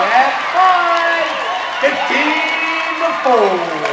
Jack five. 15 to 4.